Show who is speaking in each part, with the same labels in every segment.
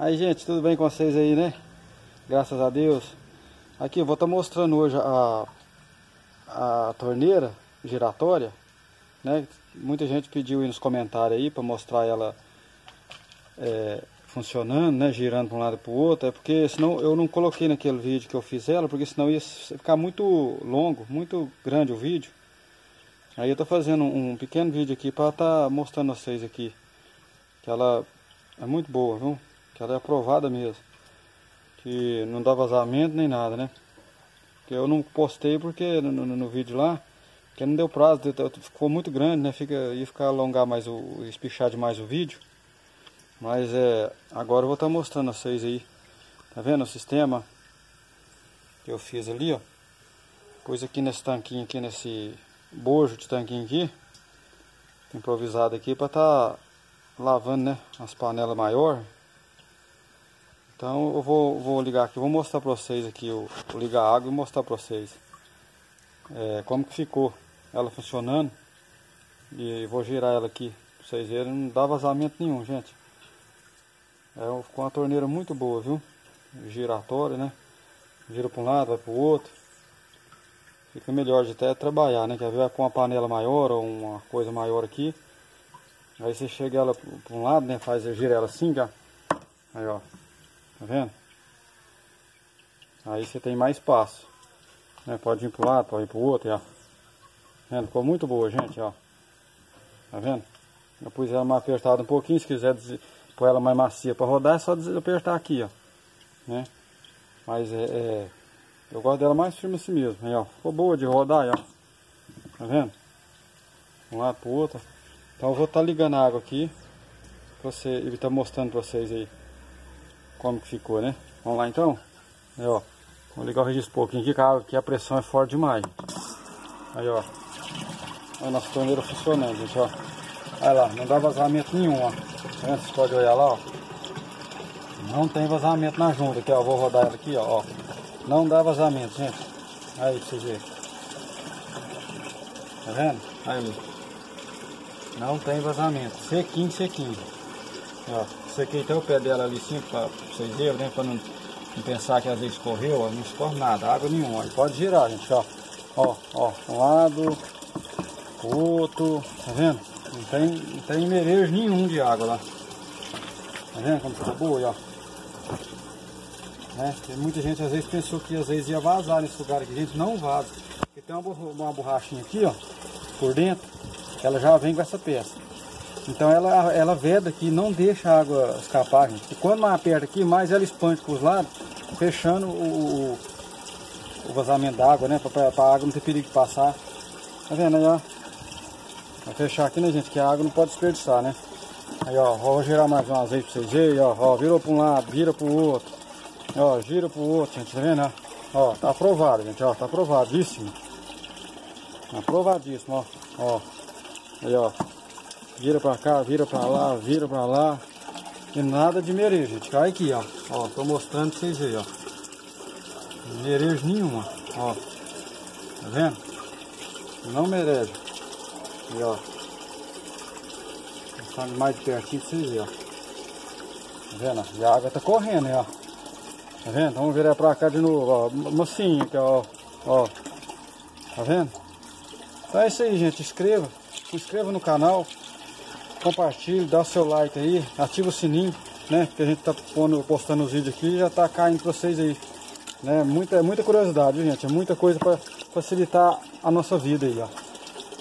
Speaker 1: Aí, gente, tudo bem com vocês aí, né? Graças a Deus. Aqui, eu vou estar tá mostrando hoje a, a torneira giratória, né? Muita gente pediu aí nos comentários aí para mostrar ela é, funcionando, né? Girando para um lado e para o outro. É porque senão eu não coloquei naquele vídeo que eu fiz ela, porque senão ia ficar muito longo, muito grande o vídeo. Aí eu tô fazendo um pequeno vídeo aqui para estar tá mostrando a vocês aqui. Que ela é muito boa, viu? Que ela é aprovada mesmo. Que não dá vazamento nem nada, né? Que eu não postei porque no, no, no vídeo lá, que não deu prazo, ficou muito grande, né? Fica, ia ficar alongar mais o. espichar demais o vídeo. Mas é. Agora eu vou estar tá mostrando a vocês aí. Tá vendo o sistema que eu fiz ali, ó? Pus aqui nesse tanquinho aqui, nesse bojo de tanquinho aqui. Improvisado aqui para tá lavando, né? As panelas maiores então eu vou, vou ligar aqui, vou mostrar para vocês aqui, o, vou ligar a água e mostrar para vocês é, como que ficou ela funcionando. E vou girar ela aqui para vocês verem, não dá vazamento nenhum, gente. É, ficou uma torneira muito boa, viu? Giratória, né? Gira para um lado, vai para o outro. Fica melhor de até trabalhar, né? Quer ver com uma panela maior ou uma coisa maior aqui. Aí você chega ela para um lado, né? Faz, gira ela assim, já. Aí, ó. Tá vendo? Aí você tem mais espaço. Né? Pode ir um lado, pode ir para o outro, ó. Tá vendo? Ficou muito boa, gente, ó. Tá vendo? Eu pus ela mais apertada um pouquinho, se quiser pôr ela mais macia para rodar, é só apertar aqui, ó. Né? Mas é, é, Eu gosto dela mais firme assim mesmo, aí, ó. Ficou boa de rodar, aí, ó. Tá vendo? Um lado pro outro. Então eu vou estar tá ligando a água aqui. Pra você, ele tá mostrando pra vocês aí como que ficou, né? Vamos lá então? Aí, ó. Vou ligar o registro um pouquinho aqui, que a, que a pressão é forte demais. Aí, ó. Olha nossa torneira funcionando, gente, ó. Olha lá, não dá vazamento nenhum, ó. Tá Vocês podem olhar lá, ó. Não tem vazamento na junta aqui, ó. Vou rodar ela aqui, ó. Não dá vazamento, gente. Aí pra vocês verem. Tá vendo? Aí, Não tem vazamento. Sequinho, sequinho. Ó, sequei até o pé dela ali sim, pra vocês verem, né? Pra não, não pensar que às vezes escorreu, não escorre nada, água nenhuma. Aí pode girar, gente, ó. Ó, ó, um lado, outro, tá vendo? Não tem, não tem merejo nenhum de água lá. Tá vendo como ficou boa aí, ó? Né? Muita gente às vezes pensou que às vezes ia vazar nesse lugar aqui. Gente, não vaza. Porque tem uma borrachinha aqui, ó, por dentro, ela já vem com essa peça. Então ela, ela veda aqui, não deixa a água escapar, gente. E quando mais aperta aqui, mais ela expande para os lados, fechando o, o vazamento da água, né? Para a água não ter perigo de passar. Tá vendo aí, ó? Vai fechar aqui, né, gente? Que a água não pode desperdiçar, né? Aí, ó, vou girar mais uma vez para vocês verem, ó, ó. Virou para um lado, vira para o outro. Ó, gira para o outro, gente, tá vendo? Ó, tá aprovado, gente, ó, tá aprovadíssimo. Aprovadíssimo, ó, ó. Aí, ó. Vira pra cá, vira pra lá, vira pra lá. E nada de merejo, gente. Olha aqui, ó. Ó, tô mostrando pra vocês verem, ó. Merejo nenhuma, ó. Tá vendo? Não merece. E ó. Mostrando mais de pertinho pra vocês verem, ó. Tá vendo? E a água tá correndo, ó. Tá vendo? Vamos virar pra cá de novo, ó. Mocinho aqui, ó. Ó. Tá vendo? Então é isso aí, gente. Inscreva. Se inscreva no canal compartilhe, dá o seu like aí, ativa o sininho, né? Que a gente tá pondo, postando os vídeos aqui já tá caindo pra vocês aí. Né? Muita, muita curiosidade, gente. É muita coisa para facilitar a nossa vida aí, ó.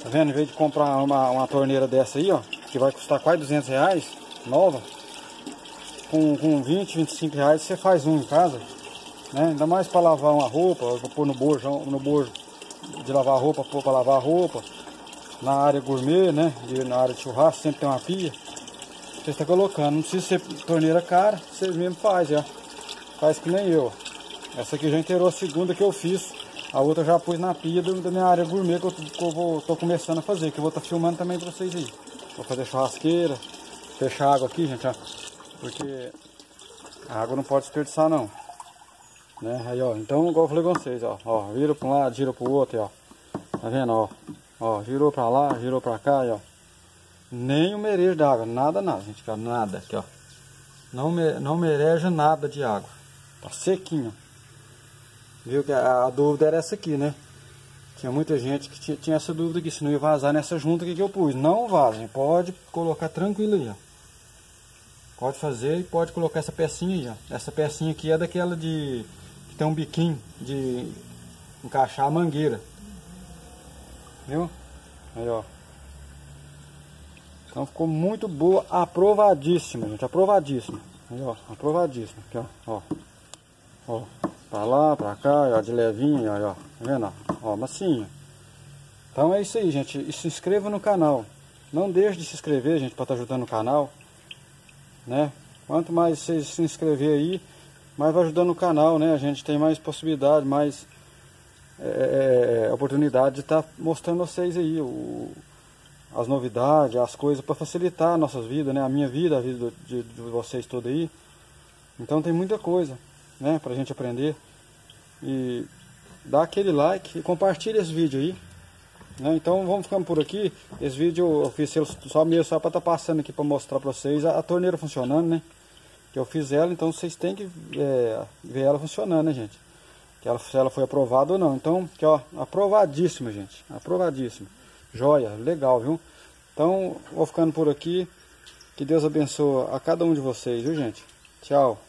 Speaker 1: Tá vendo? Em vez de comprar uma, uma torneira dessa aí, ó, que vai custar quase 200 reais, nova, com, com 20, 25 reais você faz um em casa, né? Ainda mais para lavar uma roupa, pôr no bojo, no bojo de lavar roupa, pôr para lavar roupa na área gourmet, né? na área de churrasco, sempre tem uma pia. Você está colocando, não precisa ser torneira cara, vocês mesmo fazem, ó. Faz que nem eu. Essa aqui já inteirou a segunda que eu fiz. A outra já pus na pia da minha área gourmet que eu, que eu vou, tô começando a fazer, que eu vou estar tá filmando também para vocês aí. Vou fazer churrasqueira, fechar a água aqui, gente, ó. Porque a água não pode desperdiçar não. Né? Aí, ó, então, igual eu falei com vocês, ó, ó, vira para um lado, gira para o outro, ó. Tá vendo, ó? Ó, girou pra lá, girou pra cá, ó. Nem o merejo d'água, nada, nada, gente, ó, nada aqui, ó. Não, me, não mereja nada de água. Tá sequinho. Viu que a, a, dúvida era essa aqui, né? Tinha muita gente que tinha, tinha essa dúvida aqui, se não ia vazar nessa junta que eu pus. Não vazem, pode colocar tranquilo aí, ó. Pode fazer e pode colocar essa pecinha aí, ó. Essa pecinha aqui é daquela de... que tem um biquinho de encaixar a mangueira. Viu? Aí, ó. Então ficou muito boa, aprovadíssima, gente, aprovadíssima. Aí, ó, aprovadíssima. Aqui, ó, ó. Ó, pra lá, pra cá, ó, de levinha, ó, ó. Tá vendo? Ó, massinha. Então é isso aí, gente. E se inscreva no canal. Não deixe de se inscrever, gente, para estar tá ajudando o canal. Né? Quanto mais vocês se inscrever aí, mais vai ajudando o canal, né? A gente tem mais possibilidade, mais é, é, é oportunidade de estar tá mostrando vocês aí o, as novidades, as coisas para facilitar nossas vidas, né? A minha vida, a vida de, de vocês toda aí. Então tem muita coisa, né? Pra gente aprender. E dá aquele like e compartilha esse vídeo aí. Né? Então vamos ficando por aqui. Esse vídeo eu fiz só mesmo só para estar tá passando aqui para mostrar para vocês a, a, torneira funcionando, né? Que eu fiz ela, então vocês têm que é, ver ela funcionando, né, gente? Ela, se ela foi aprovada ou não. Então, que ó, aprovadíssima, gente. Aprovadíssima. Joia, legal, viu? Então, vou ficando por aqui. Que Deus abençoe a cada um de vocês, viu, gente? Tchau.